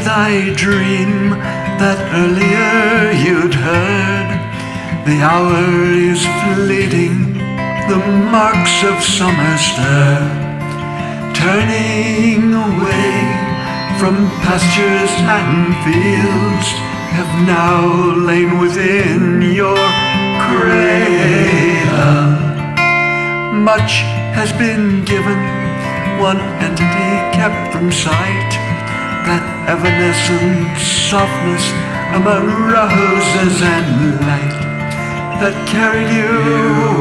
thy dream that earlier you'd heard. The hour is fleeting, the marks of summer stir, turning away from pastures and fields have now lain within your cradle. Much has been given, one entity kept from sight, that evanescent softness among roses and light that carried you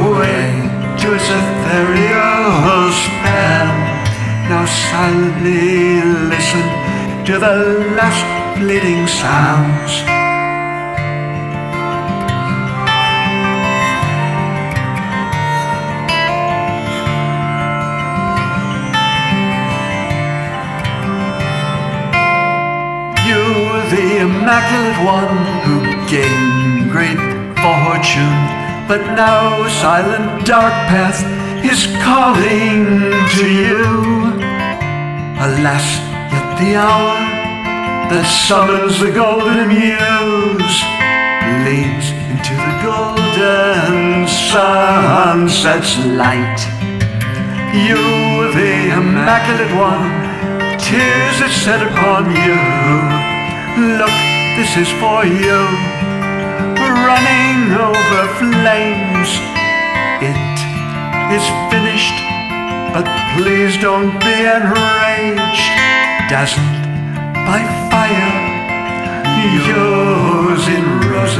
away to its ethereal spell. Now silently listen to the last fleeting sounds. Immaculate one who gained great fortune, but now a silent dark path is calling to you. Alas, yet the hour that summons the golden muse leads into the golden sunset's light. You, the immaculate one, tears are set upon you. Look, this is for you, running over flames. It is finished, but please don't be enraged, dazzled by fire, yours in roses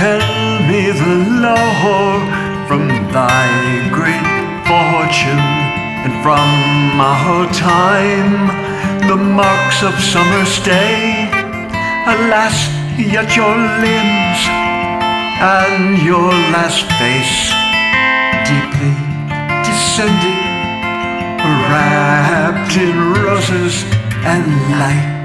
Tell me the lore from thy great fortune and from our time, the marks of summer's day. Alas, yet your limbs and your last face deeply descending, wrapped in roses and light.